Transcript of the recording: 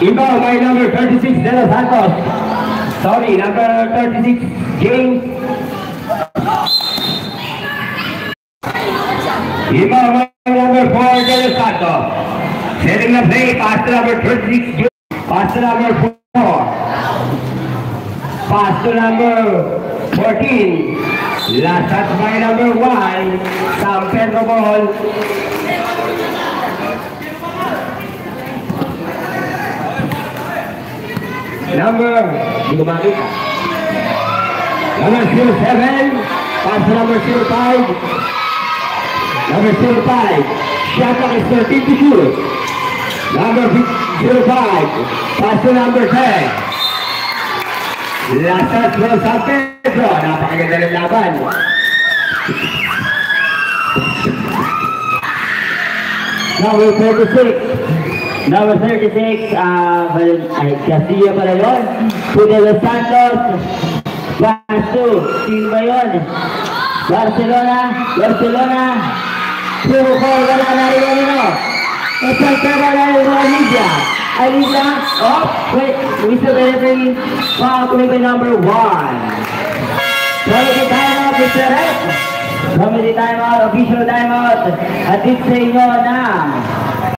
Inbound by number 36, De Los Santos. Sorry, number 36, James. Inbound by number 4, De Los Santos. Setting the play, pass number 36, James. Number 4. Pass to number 14. Last touch by number 1. San Pedro ball. Number, hindi ko makita. Number 07, pass to number 05. Number 05, shot clock is 13 to shoot. Number 05, pass to number 10. Last touch from San Pedro. Napakaganda ng laban. Number 36. Number 36, uh, Castillo pala yun. De Santos. Pass to, sino ba yun? Barcelona, Barcelona. Puro ko, wala na rin ka wala rin Alicia. Alicia, oh, wait, Mr. Foul play by number one. Comedy timeout, Mr. Rep. Comedy timeout, official timeout. At sa inyo na